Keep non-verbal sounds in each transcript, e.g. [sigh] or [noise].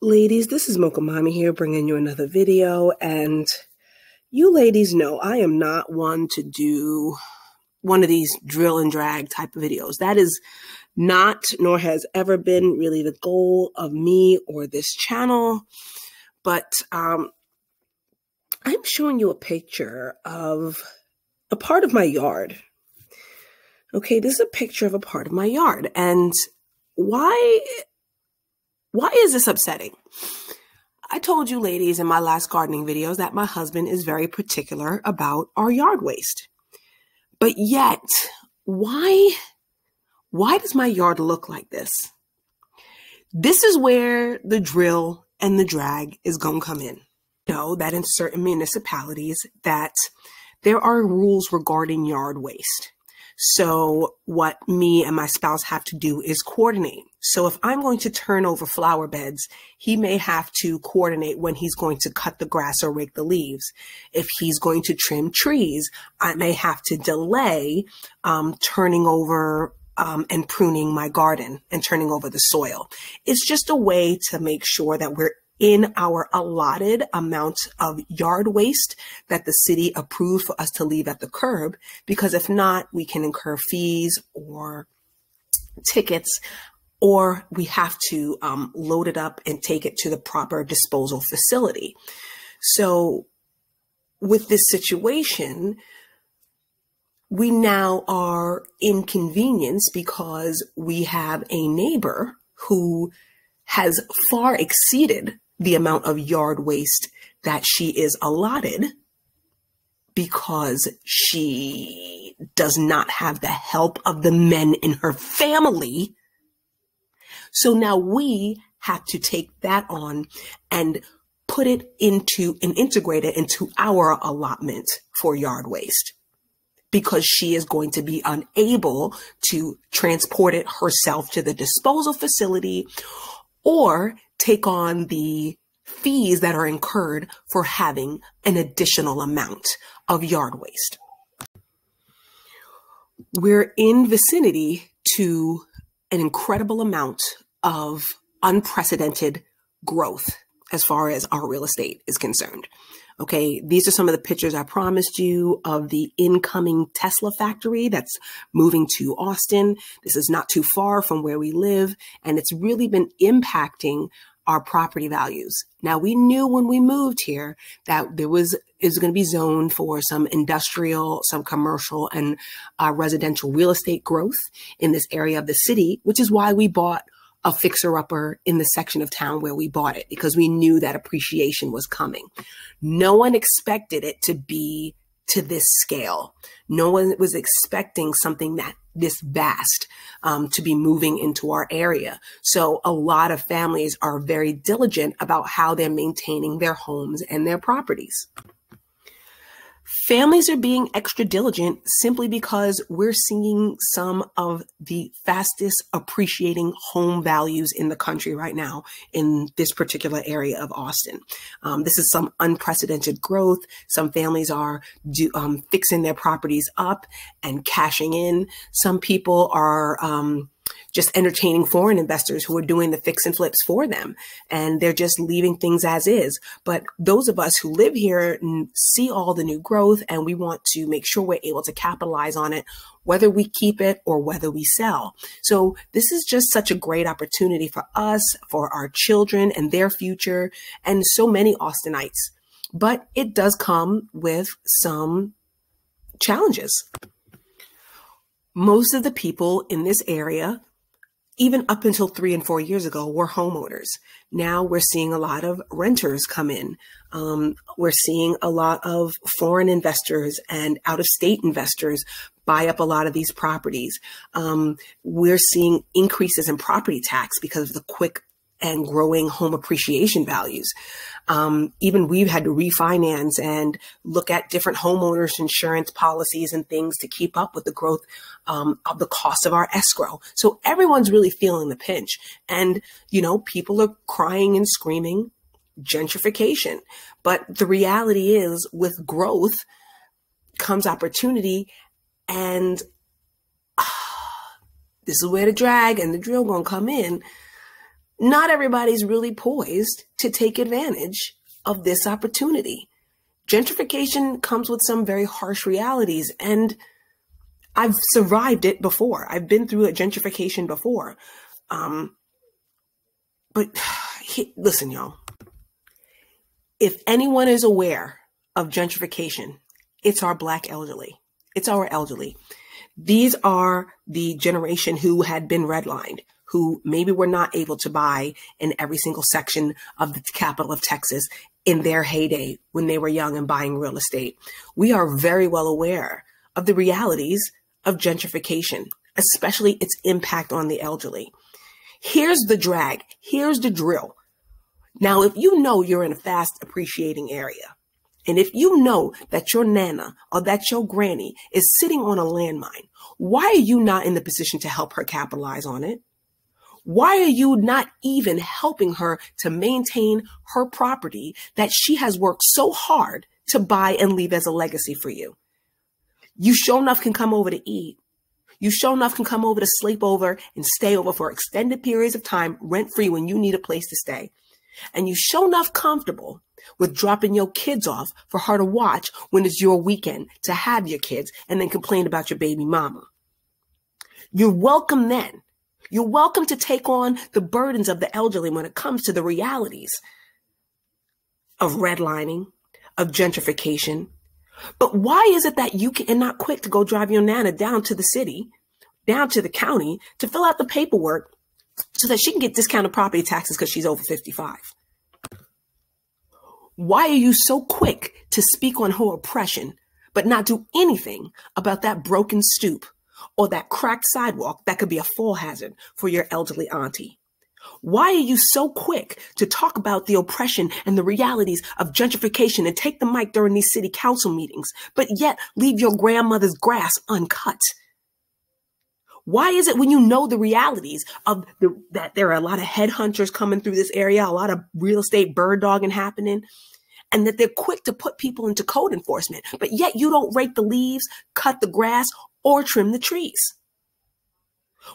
Ladies, this is Mommy here bringing you another video. And you ladies know I am not one to do one of these drill and drag type of videos. That is not, nor has ever been really the goal of me or this channel. But um, I'm showing you a picture of a part of my yard. Okay, this is a picture of a part of my yard. And why why is this upsetting? I told you ladies in my last gardening videos that my husband is very particular about our yard waste. But yet, why, why does my yard look like this? This is where the drill and the drag is going to come in. You know that in certain municipalities that there are rules regarding yard waste. So what me and my spouse have to do is coordinate. So if I'm going to turn over flower beds, he may have to coordinate when he's going to cut the grass or rake the leaves. If he's going to trim trees, I may have to delay um, turning over um, and pruning my garden and turning over the soil. It's just a way to make sure that we're in our allotted amount of yard waste that the city approved for us to leave at the curb, because if not, we can incur fees or tickets, or we have to um, load it up and take it to the proper disposal facility. So with this situation, we now are inconvenienced because we have a neighbor who has far exceeded the amount of yard waste that she is allotted because she does not have the help of the men in her family. So now we have to take that on and put it into and integrate it into our allotment for yard waste because she is going to be unable to transport it herself to the disposal facility or take on the fees that are incurred for having an additional amount of yard waste. We're in vicinity to an incredible amount of unprecedented growth as far as our real estate is concerned. Okay, these are some of the pictures I promised you of the incoming Tesla factory that's moving to Austin. This is not too far from where we live, and it's really been impacting our property values. Now we knew when we moved here that there was is going to be zoned for some industrial, some commercial, and uh, residential real estate growth in this area of the city, which is why we bought a fixer upper in the section of town where we bought it because we knew that appreciation was coming. No one expected it to be to this scale. No one was expecting something that this vast um, to be moving into our area. So a lot of families are very diligent about how they're maintaining their homes and their properties. Families are being extra diligent simply because we're seeing some of the fastest appreciating home values in the country right now in this particular area of Austin. Um, this is some unprecedented growth. Some families are do, um, fixing their properties up and cashing in. Some people are um, just entertaining foreign investors who are doing the fix and flips for them. And they're just leaving things as is. But those of us who live here see all the new growth and we want to make sure we're able to capitalize on it, whether we keep it or whether we sell. So this is just such a great opportunity for us, for our children and their future, and so many Austinites. But it does come with some challenges. Most of the people in this area even up until three and four years ago, were homeowners. Now we're seeing a lot of renters come in. Um, we're seeing a lot of foreign investors and out of state investors buy up a lot of these properties. Um, we're seeing increases in property tax because of the quick and growing home appreciation values. Um, even we've had to refinance and look at different homeowners insurance policies and things to keep up with the growth um, of the cost of our escrow. So everyone's really feeling the pinch. And, you know, people are crying and screaming gentrification. But the reality is with growth comes opportunity and uh, [sighs] this is where the drag and the drill gonna come in not everybody's really poised to take advantage of this opportunity. Gentrification comes with some very harsh realities, and I've survived it before. I've been through a gentrification before. Um, but [sighs] he, listen, y'all, if anyone is aware of gentrification, it's our black elderly. It's our elderly. These are the generation who had been redlined, who maybe were not able to buy in every single section of the capital of Texas in their heyday when they were young and buying real estate. We are very well aware of the realities of gentrification, especially its impact on the elderly. Here's the drag. Here's the drill. Now, if you know you're in a fast appreciating area, and if you know that your nana or that your granny is sitting on a landmine, why are you not in the position to help her capitalize on it? Why are you not even helping her to maintain her property that she has worked so hard to buy and leave as a legacy for you? You sure enough can come over to eat. You sure enough can come over to sleep over and stay over for extended periods of time rent free when you need a place to stay and you show enough comfortable with dropping your kids off for her to watch when it's your weekend to have your kids and then complain about your baby mama. You're welcome then. You're welcome to take on the burdens of the elderly when it comes to the realities of redlining, of gentrification. But why is it that you can not quick to go drive your nana down to the city, down to the county to fill out the paperwork so that she can get discounted property taxes because she's over 55. Why are you so quick to speak on her oppression, but not do anything about that broken stoop or that cracked sidewalk that could be a fall hazard for your elderly auntie? Why are you so quick to talk about the oppression and the realities of gentrification and take the mic during these city council meetings, but yet leave your grandmother's grass uncut? Why is it when you know the realities of the, that there are a lot of headhunters coming through this area, a lot of real estate bird dogging happening, and that they're quick to put people into code enforcement, but yet you don't rake the leaves, cut the grass, or trim the trees?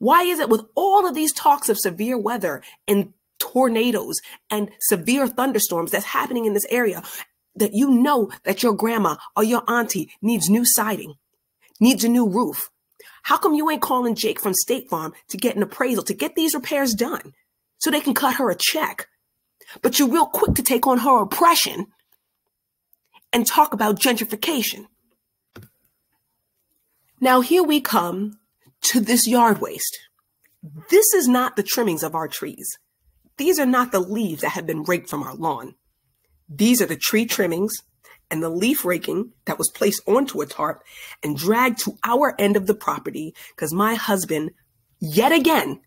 Why is it with all of these talks of severe weather and tornadoes and severe thunderstorms that's happening in this area that you know that your grandma or your auntie needs new siding, needs a new roof, how come you ain't calling Jake from State Farm to get an appraisal to get these repairs done so they can cut her a check? But you're real quick to take on her oppression and talk about gentrification. Now, here we come to this yard waste. This is not the trimmings of our trees. These are not the leaves that have been raked from our lawn. These are the tree trimmings and the leaf raking that was placed onto a tarp and dragged to our end of the property because my husband, yet again,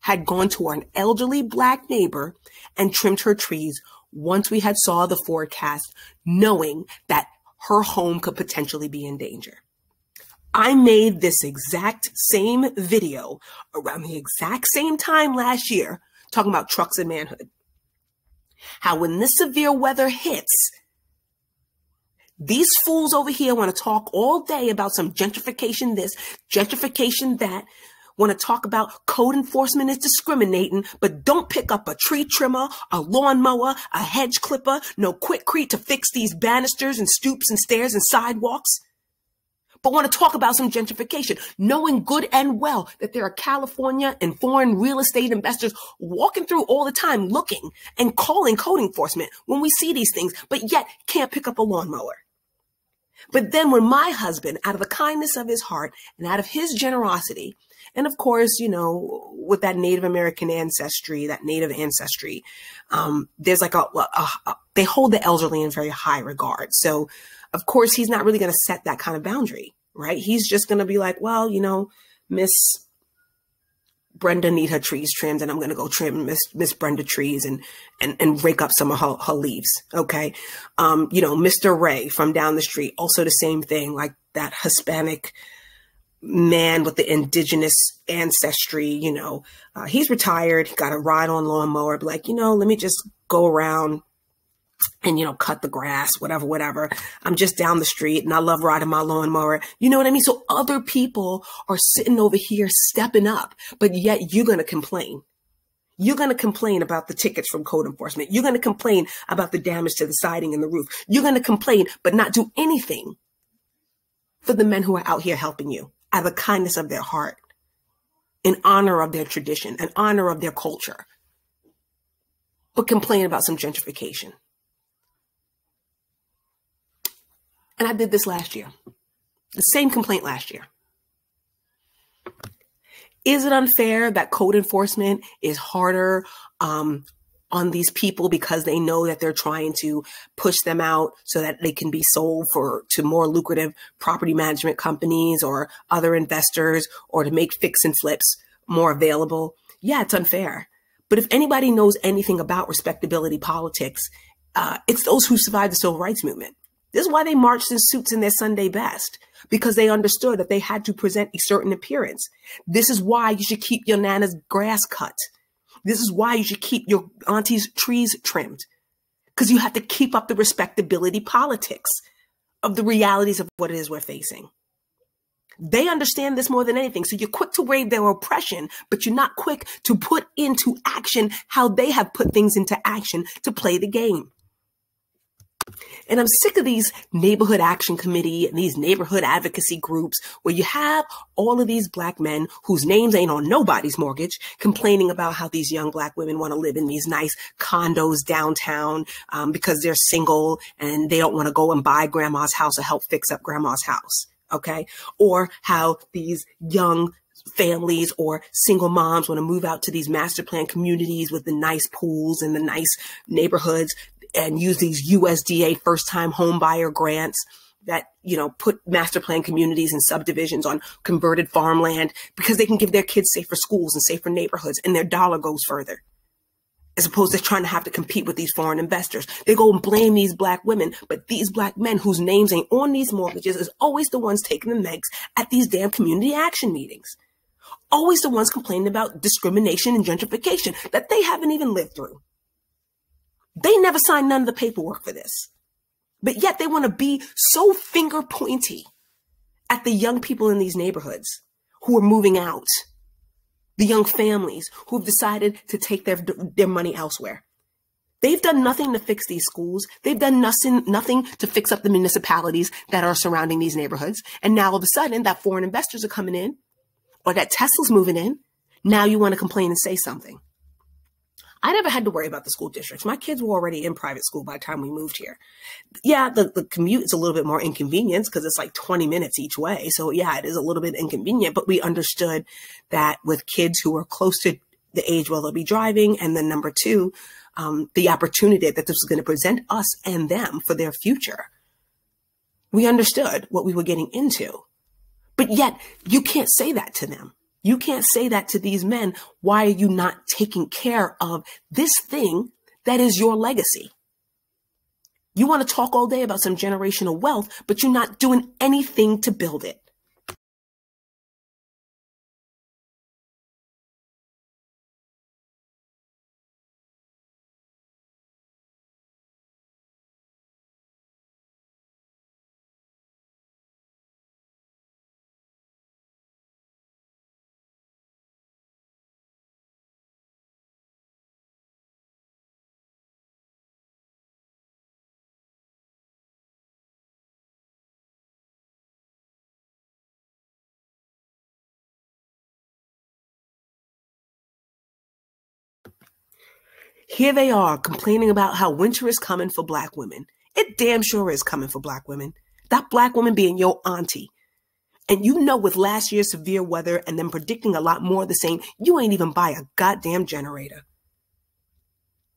had gone to our elderly black neighbor and trimmed her trees once we had saw the forecast, knowing that her home could potentially be in danger. I made this exact same video around the exact same time last year, talking about trucks and manhood. How when this severe weather hits, these fools over here want to talk all day about some gentrification this, gentrification that, want to talk about code enforcement is discriminating, but don't pick up a tree trimmer, a lawnmower, a hedge clipper, no Quikrete to fix these banisters and stoops and stairs and sidewalks. But want to talk about some gentrification, knowing good and well that there are California and foreign real estate investors walking through all the time looking and calling code enforcement when we see these things, but yet can't pick up a lawnmower. But then when my husband, out of the kindness of his heart and out of his generosity, and of course, you know, with that Native American ancestry, that Native ancestry, um, there's like a, a, a, they hold the elderly in very high regard. So, of course, he's not really going to set that kind of boundary, right? He's just going to be like, well, you know, Miss Brenda need her trees trimmed and I'm going to go trim Miss, Miss Brenda trees and, and, and rake up some of her, her leaves. Okay. Um, you know, Mr. Ray from down the street, also the same thing, like that Hispanic man with the indigenous ancestry, you know, uh, he's retired, he got a ride on lawnmower, be like, you know, let me just go around, and you know cut the grass whatever whatever. I'm just down the street and i love riding my lawnmower. You know what i mean? So other people are sitting over here stepping up but yet you're going to complain. You're going to complain about the tickets from code enforcement. You're going to complain about the damage to the siding and the roof. You're going to complain, but not do anything for the men who are out here helping you out of the kindness of their heart, in honor of their tradition, in honor of their culture, but complain about some gentrification. And I did this last year. The same complaint last year. Is it unfair that code enforcement is harder um, on these people because they know that they're trying to push them out so that they can be sold for to more lucrative property management companies or other investors or to make fix and flips more available? Yeah, it's unfair. But if anybody knows anything about respectability politics, uh, it's those who survived the civil rights movement. This is why they marched in suits in their Sunday best because they understood that they had to present a certain appearance. This is why you should keep your nana's grass cut. This is why you should keep your auntie's trees trimmed because you have to keep up the respectability politics of the realities of what it is we're facing. They understand this more than anything. So you're quick to wave their oppression, but you're not quick to put into action how they have put things into action to play the game. And I'm sick of these neighborhood action committee and these neighborhood advocacy groups where you have all of these black men whose names ain't on nobody's mortgage complaining about how these young black women want to live in these nice condos downtown um, because they're single and they don't want to go and buy grandma's house or help fix up grandma's house. Okay. Or how these young families or single moms want to move out to these master plan communities with the nice pools and the nice neighborhoods and use these USDA first time home buyer grants that, you know, put master plan communities and subdivisions on converted farmland because they can give their kids safer schools and safer neighborhoods and their dollar goes further. As opposed to trying to have to compete with these foreign investors. They go and blame these black women, but these black men whose names ain't on these mortgages is always the ones taking the megs at these damn community action meetings. Always the ones complaining about discrimination and gentrification that they haven't even lived through. They never signed none of the paperwork for this. But yet they want to be so finger pointy at the young people in these neighborhoods who are moving out, the young families who have decided to take their, their money elsewhere. They've done nothing to fix these schools. They've done nothing, nothing to fix up the municipalities that are surrounding these neighborhoods. And now all of a sudden that foreign investors are coming in or that Tesla's moving in. Now you want to complain and say something. I never had to worry about the school districts. My kids were already in private school by the time we moved here. Yeah, the, the commute is a little bit more inconvenience because it's like 20 minutes each way. So yeah, it is a little bit inconvenient, but we understood that with kids who are close to the age where they'll be driving, and then number two, um, the opportunity that this was going to present us and them for their future. We understood what we were getting into. But yet, you can't say that to them. You can't say that to these men. Why are you not taking care of this thing that is your legacy? You want to talk all day about some generational wealth, but you're not doing anything to build it. Here they are complaining about how winter is coming for black women. It damn sure is coming for black women. That black woman being your auntie. And you know, with last year's severe weather and then predicting a lot more of the same, you ain't even buy a goddamn generator.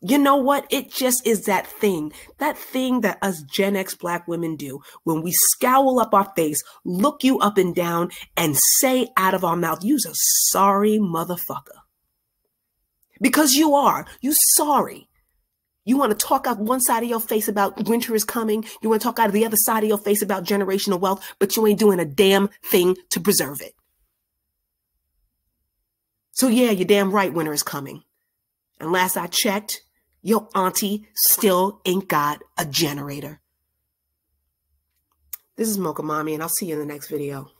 You know what? It just is that thing, that thing that us Gen X black women do when we scowl up our face, look you up and down, and say out of our mouth, you's a sorry motherfucker because you are. You sorry. You want to talk out one side of your face about winter is coming. You want to talk out of the other side of your face about generational wealth, but you ain't doing a damn thing to preserve it. So yeah, you're damn right winter is coming. And last I checked, your auntie still ain't got a generator. This is Mocha Mommy, and I'll see you in the next video.